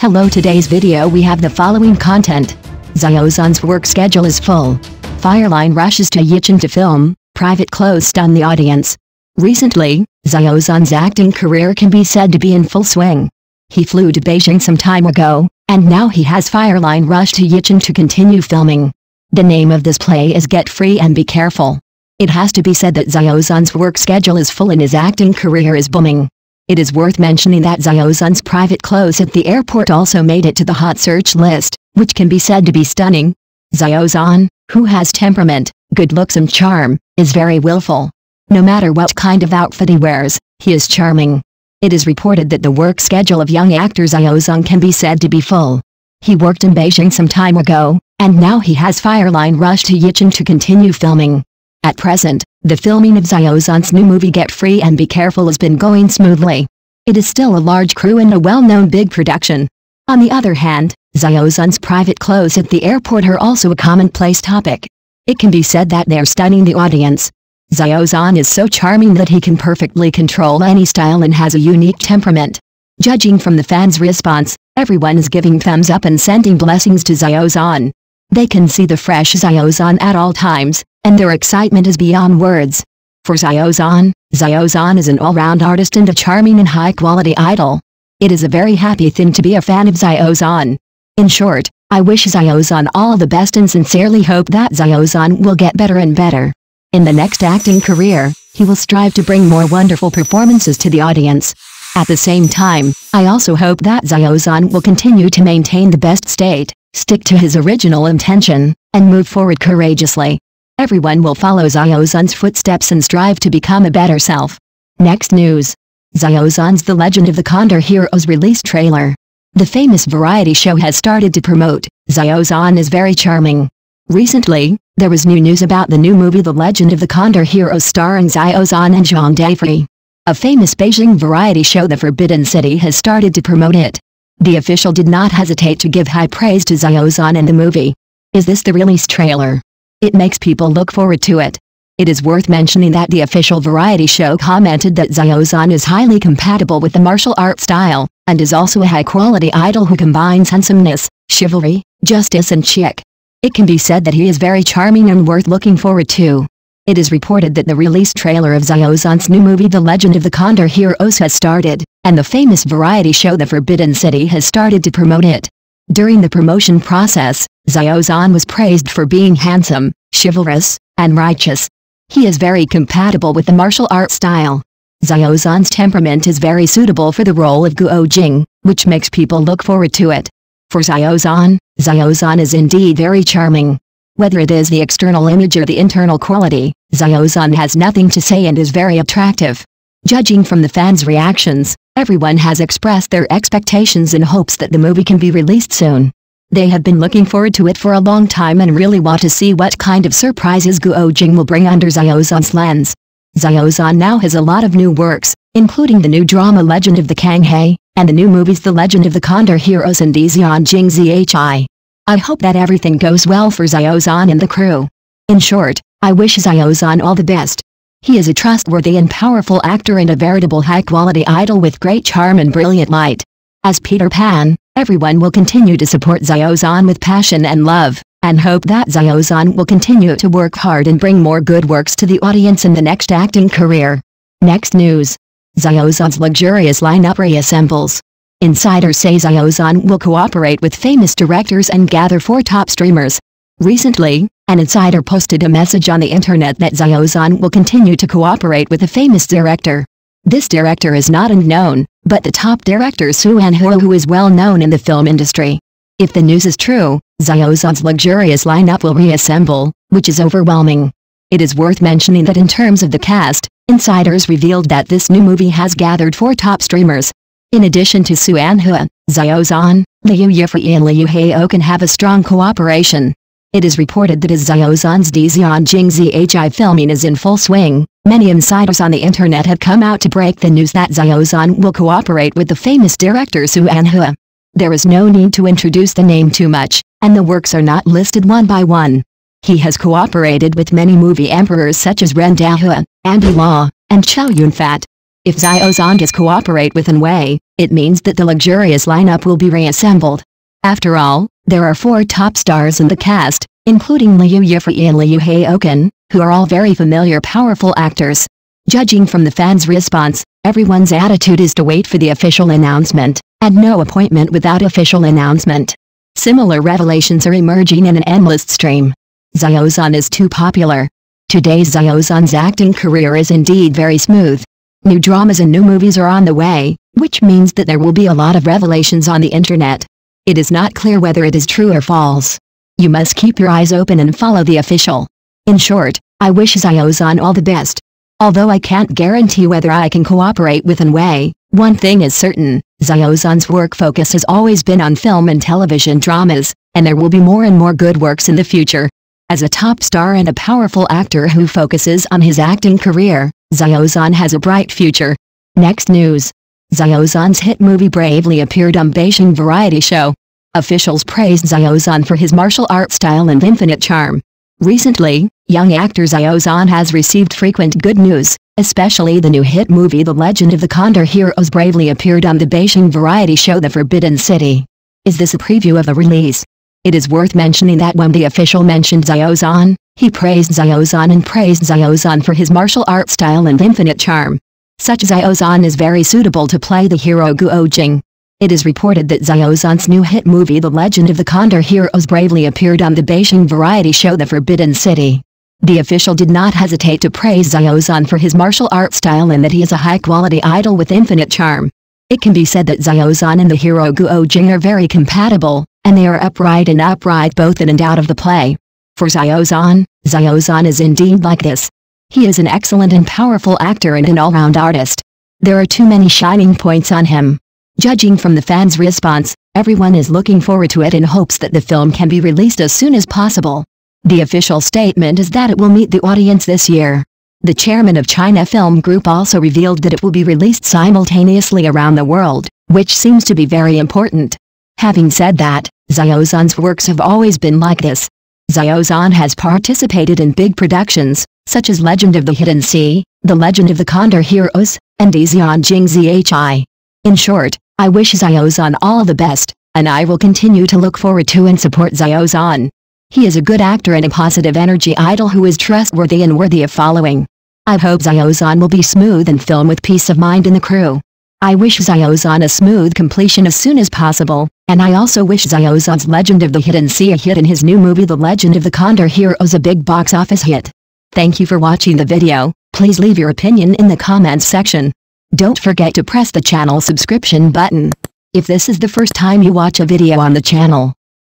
Hello today's video we have the following content. Xiao Zhan's work schedule is full. Fireline rushes to Yichun to film, private clothes stun the audience. Recently, Xiao Zhan's acting career can be said to be in full swing. He flew to Beijing some time ago, and now he has Fireline rush to Yichun to continue filming. The name of this play is Get Free and Be Careful. It has to be said that Xiao Zhan's work schedule is full and his acting career is booming. It is worth mentioning that Xiao Zhan's private clothes at the airport also made it to the hot search list, which can be said to be stunning. Xiao Zhan, who has temperament, good looks and charm, is very willful. No matter what kind of outfit he wears, he is charming. It is reported that the work schedule of young actor Xiao Zhan can be said to be full. He worked in Beijing some time ago, and now he has Fireline rush to Yichun to continue filming. At present, the filming of Xiao Zhan's new movie Get Free and Be Careful has been going smoothly. It is still a large crew and a well-known big production. On the other hand, Xiao Zhan's private clothes at the airport are also a commonplace topic. It can be said that they're stunning the audience. Xiao Zhan is so charming that he can perfectly control any style and has a unique temperament. Judging from the fans' response, everyone is giving thumbs up and sending blessings to Xiao Zhan. They can see the fresh Xiao Zhan at all times, and their excitement is beyond words. For Xiao Zhan, Xiaozan is an all-round artist and a charming and high-quality idol. It is a very happy thing to be a fan of Xiao Zhan. In short, I wish Xiao Zhan all the best and sincerely hope that Xiao Zhan will get better and better. In the next acting career, he will strive to bring more wonderful performances to the audience. At the same time, I also hope that Xiao Zhan will continue to maintain the best state, stick to his original intention, and move forward courageously. Everyone will follow Xiao Zhan's footsteps and strive to become a better self. Next news. Xiao Zhan's The Legend of the Condor Heroes release trailer. The famous variety show has started to promote, Xiao Zhan is very charming. Recently, there was new news about the new movie The Legend of the Condor Heroes starring Xiao Zhan and Zhuang Dafei. A famous Beijing variety show The Forbidden City has started to promote it. The official did not hesitate to give high praise to Xiao Zhan and the movie. Is this the release trailer? It makes people look forward to it. It is worth mentioning that the official variety show commented that Xiao Zhan is highly compatible with the martial art style, and is also a high-quality idol who combines handsomeness, chivalry, justice and chic. It can be said that he is very charming and worth looking forward to. It is reported that the release trailer of Xiao Zhan's new movie The Legend of the Condor Heroes has started, and the famous variety show The Forbidden City has started to promote it. During the promotion process, Xiao Zhan was praised for being handsome, chivalrous, and righteous. He is very compatible with the martial art style. Xiao Zhan's temperament is very suitable for the role of Guo Jing, which makes people look forward to it. For Xiao Zhan, Xiaozan is indeed very charming. Whether it is the external image or the internal quality, Xiao Zhan has nothing to say and is very attractive. Judging from the fans' reactions, everyone has expressed their expectations and hopes that the movie can be released soon. They have been looking forward to it for a long time and really want to see what kind of surprises Guo Jing will bring under Xiao Zhan's lens. Xiao Zhan now has a lot of new works, including the new drama Legend of the Kang He, and the new movies The Legend of the Condor Heroes and Dizian Jing Zhi. I hope that everything goes well for Xiao Zhan and the crew. In short, I wish Xiao Zhan all the best. He is a trustworthy and powerful actor and a veritable high-quality idol with great charm and brilliant light. As Peter Pan, everyone will continue to support Xiao Zhan with passion and love, and hope that Xiao Zhan will continue to work hard and bring more good works to the audience in the next acting career. Next news. Xiao Zhan's luxurious lineup reassembles. Insiders say Xiao Zhan will cooperate with famous directors and gather four top streamers. Recently, an insider posted a message on the internet that Xiao Zhan will continue to cooperate with a famous director. This director is not unknown, but the top director Xu Anhua who is well known in the film industry. If the news is true, Xiao Zhan's luxurious lineup will reassemble, which is overwhelming. It is worth mentioning that in terms of the cast, insiders revealed that this new movie has gathered four top streamers. In addition to Xu Anhua, Xiao Zhan, Liu Yifei and Liu Hao can have a strong cooperation. It is reported that as Xiao Zhan's Dizian Jingzi filming is in full swing, many insiders on the internet have come out to break the news that Xiao Zhan will cooperate with the famous director Xu Anhua. There is no need to introduce the name too much, and the works are not listed one by one. He has cooperated with many movie emperors such as Ren Dahua, Andy Lau, and Chow Yun-fat. If Xiao Zhan does cooperate with An Wei, It means that the luxurious lineup will be reassembled. After all, there are four top stars in the cast, including Liu Yifei and Liu Haoran, who are all very familiar powerful actors. Judging from the fans' response, everyone's attitude is to wait for the official announcement, and no appointment without official announcement. Similar revelations are emerging in an endless stream. Xiao Zhan is too popular. Today's Xiao Zhan's acting career is indeed very smooth. New dramas and new movies are on the way, which means that there will be a lot of revelations on the internet. It is not clear whether it is true or false. You must keep your eyes open and follow the official. In short, I wish Xiao Zhan all the best. Although I can't guarantee whether I can cooperate with Anwei, one thing is certain, Xiao Zhan's work focus has always been on film and television dramas, and there will be more and more good works in the future. As a top star and a powerful actor who focuses on his acting career, Xiao Zhan has a bright future. Next news. Xiao Zhan's hit movie Bravely appeared on Beijing variety show. Officials praised Xiao Zhan for his martial art style and infinite charm. Recently, young actor Xiao Zhan has received frequent good news, especially the new hit movie The Legend of the Condor Heroes Bravely appeared on the Beijing variety show The Forbidden City. Is this a preview of the release? It is worth mentioning that when the official mentioned Xiao Zhan, he praised Xiao Zhan and praised Xiao Zhan for his martial art style and infinite charm. Such Xiao Zhan is very suitable to play the hero Guo Jing. It is reported that Xiao Zhan's new hit movie The Legend of the Condor Heroes bravely appeared on the Beijing variety show The Forbidden City. The official did not hesitate to praise Xiao Zhan for his martial art style and that he is a high-quality idol with infinite charm. It can be said that Xiao Zhan and the hero Guo Jing are very compatible, and they are upright and upright both in and out of the play. For Xiao Zhan, Xiao Zhan is indeed like this. He is an excellent and powerful actor and an all-round artist. There are too many shining points on him. Judging from the fans' response, everyone is looking forward to it in hopes that the film can be released as soon as possible. The official statement is that it will meet the audience this year. The chairman of China Film Group also revealed that it will be released simultaneously around the world, which seems to be very important. Having said that, Zhan's works have always been like this. Xiao Zhan has participated in big productions, such as Legend of the Hidden Sea, The Legend of the Condor Heroes, and Xian Jing Zhi. In short, I wish Xiao Zhan all the best, and I will continue to look forward to and support Xiao Zhan. He is a good actor and a positive energy idol who is trustworthy and worthy of following. I hope Xiao Zhan will be smooth and film with peace of mind in the crew. I wish Xiao Zhan a smooth completion as soon as possible, and I also wish Zhan's Legend of the Hidden Sea a hit in his new movie The Legend of the Condor Heroes a big box office hit. Thank you for watching the video, please leave your opinion in the comments section. Don't forget to press the channel subscription button. If this is the first time you watch a video on the channel,